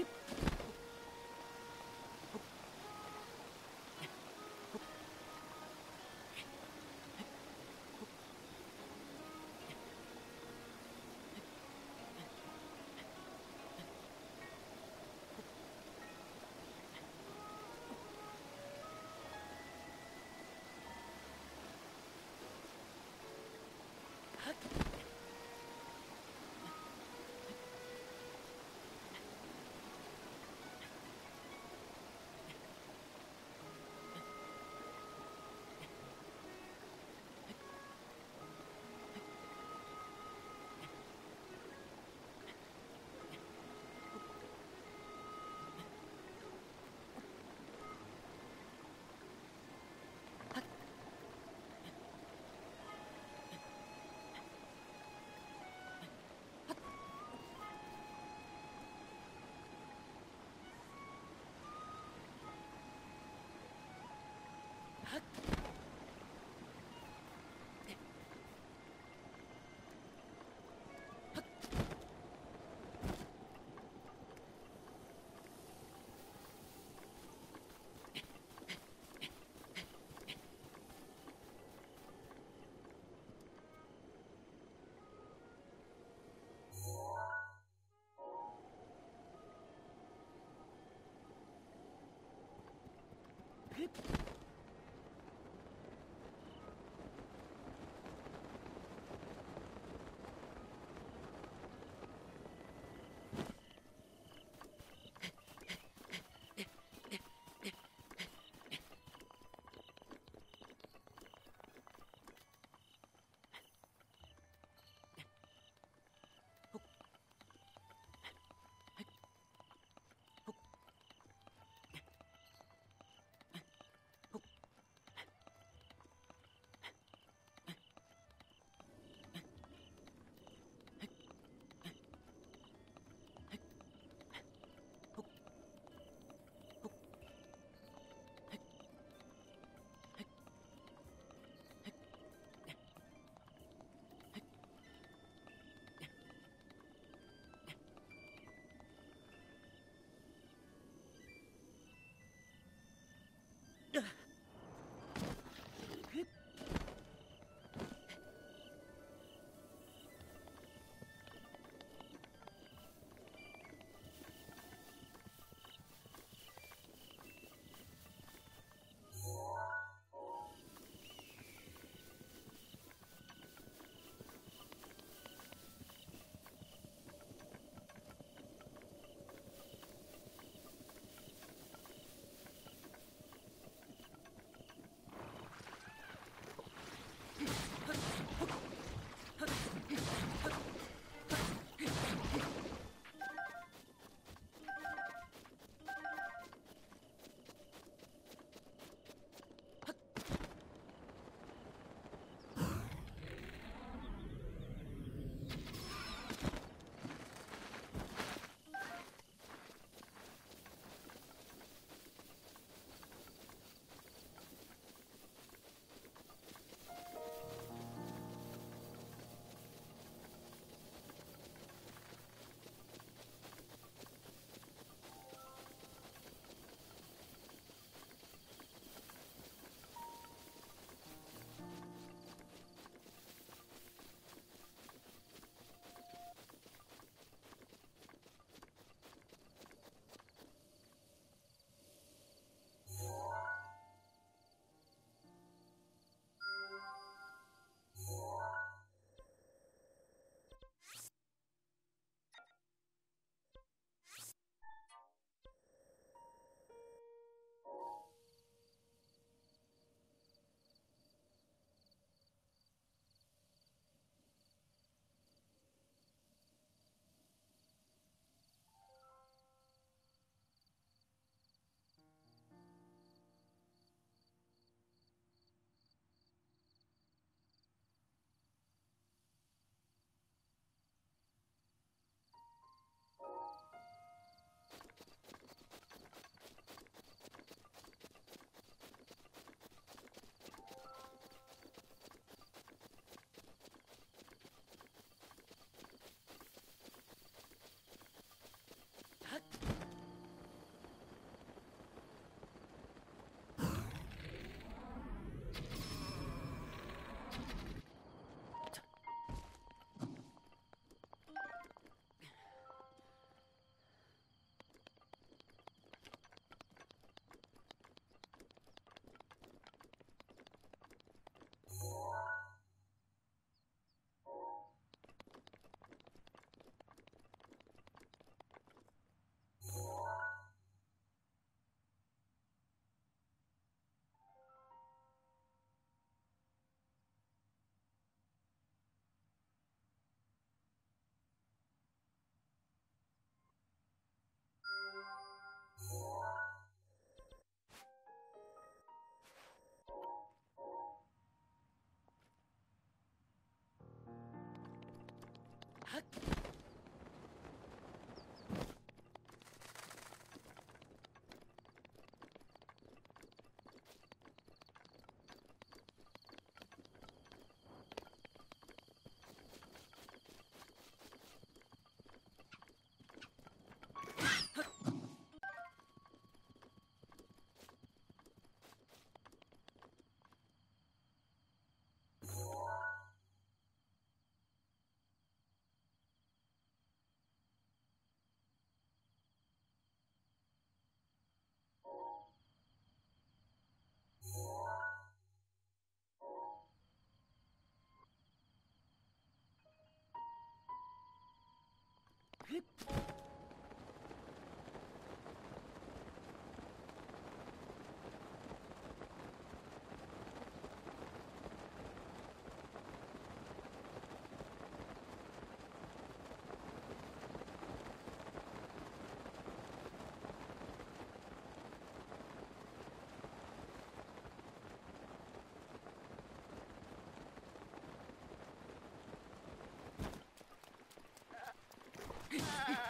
Grip. Hüpp! Ah!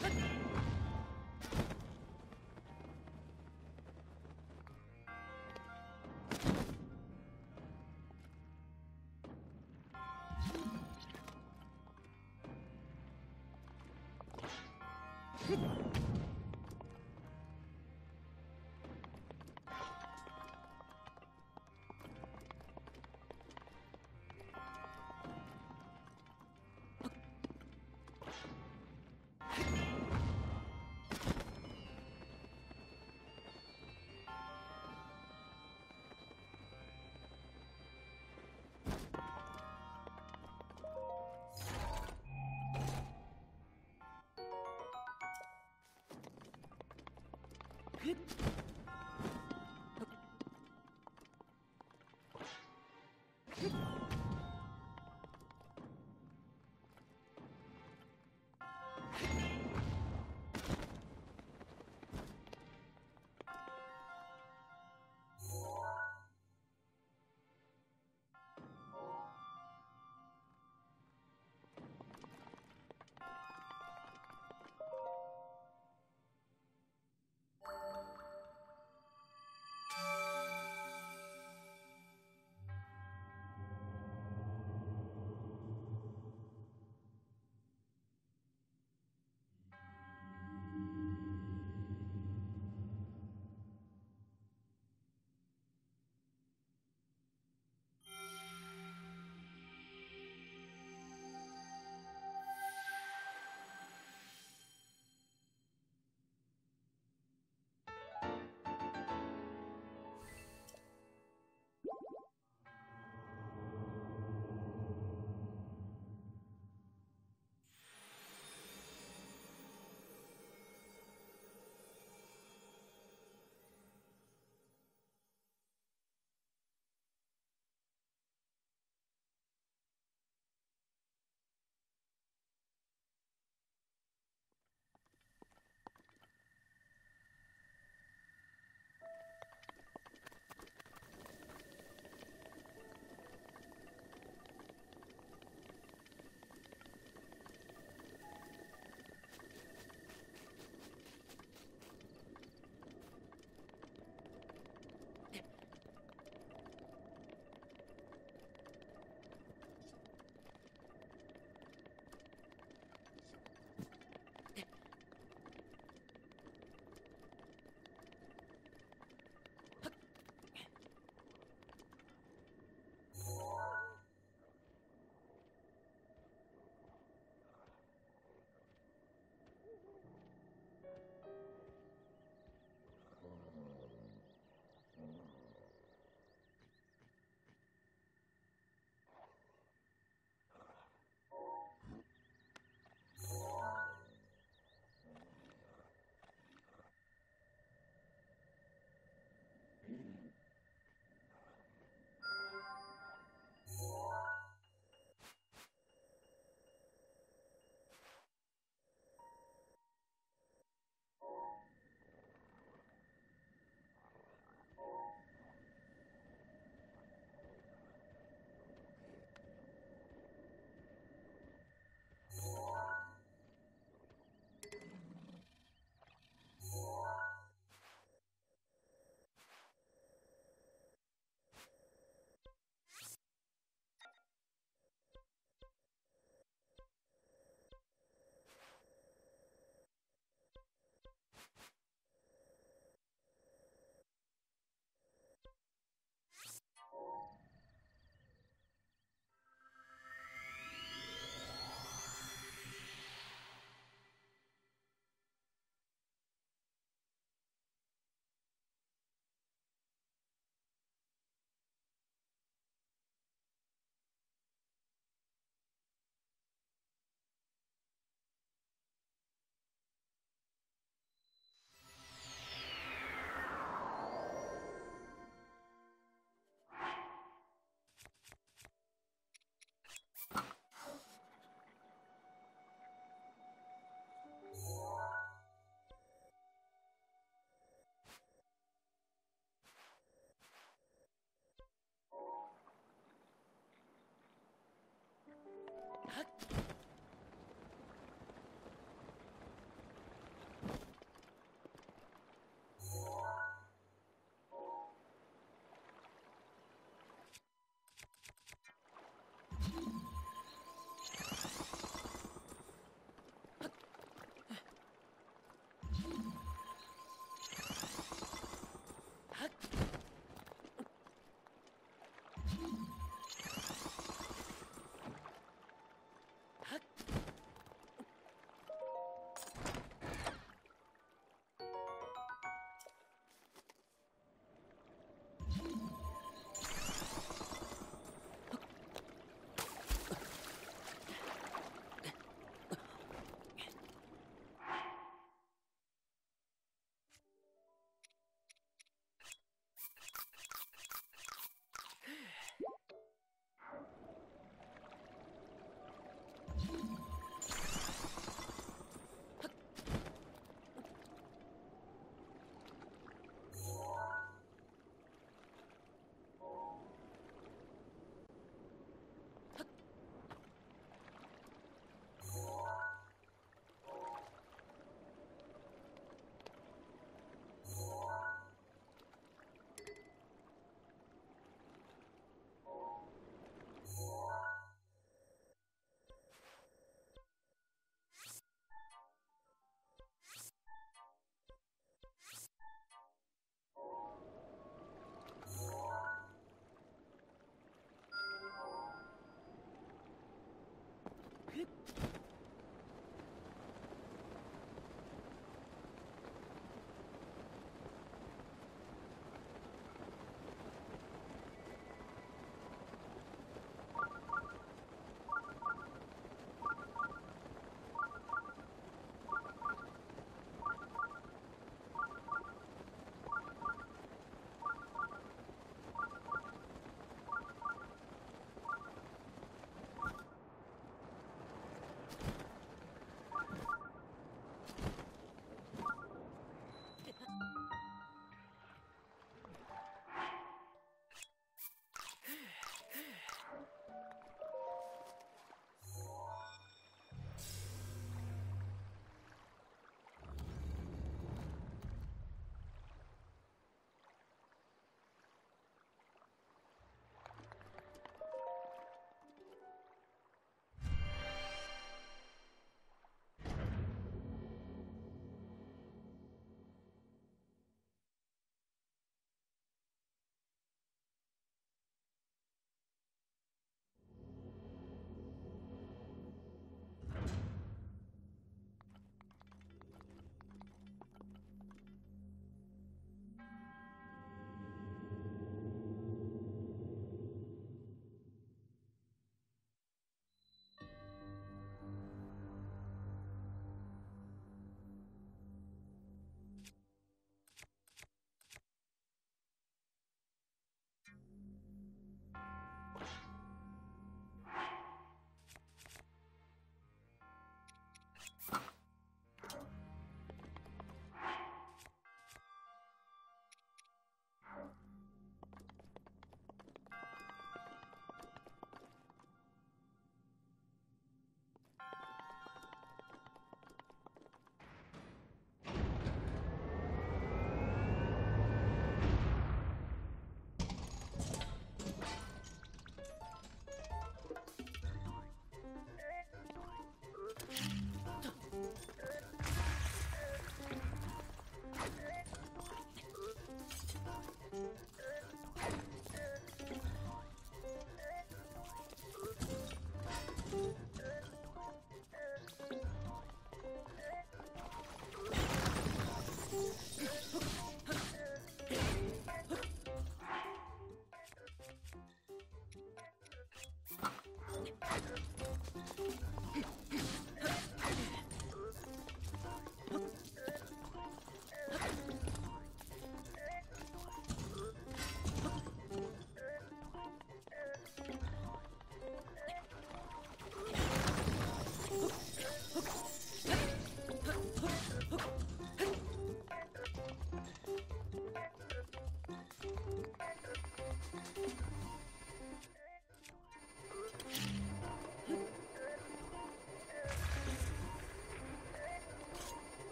Good. Hit.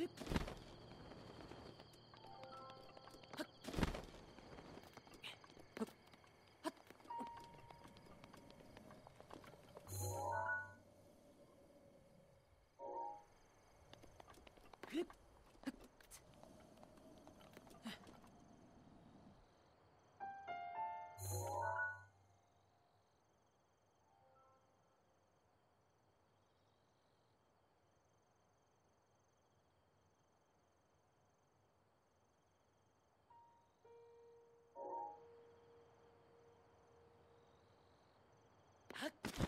Hip. What?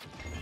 Yeah.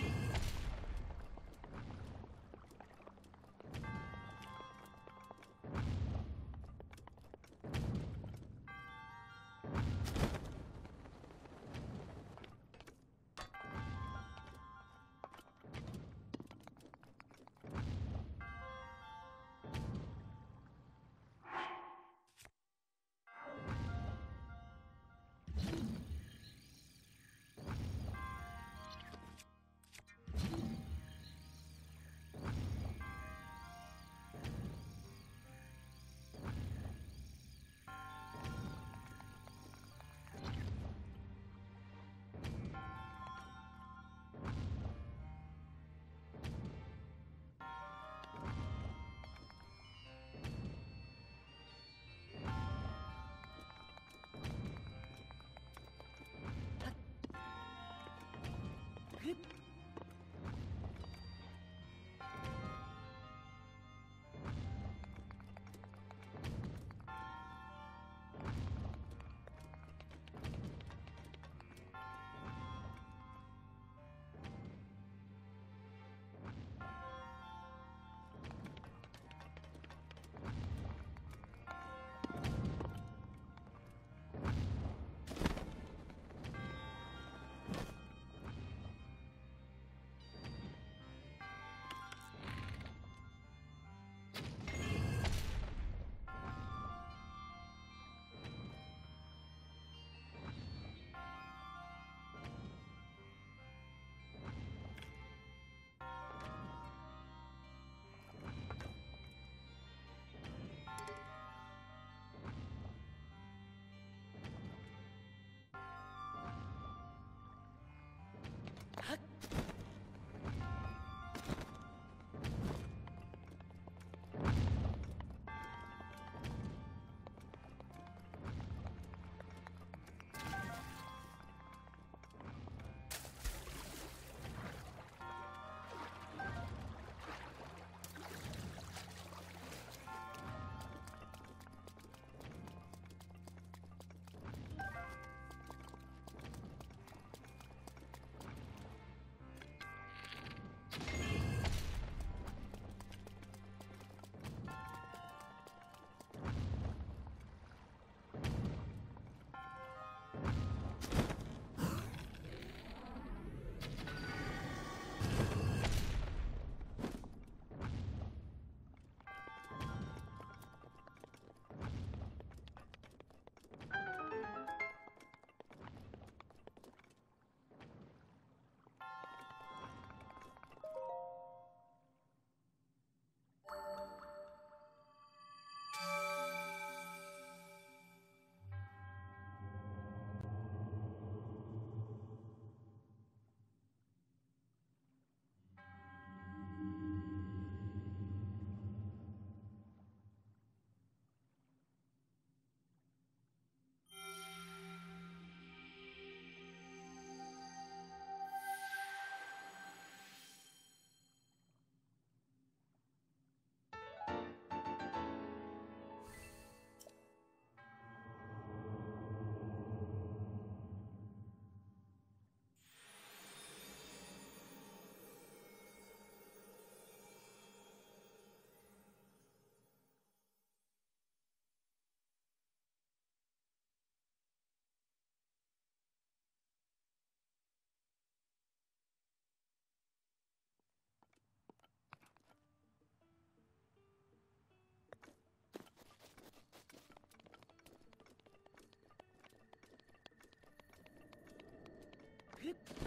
Hip.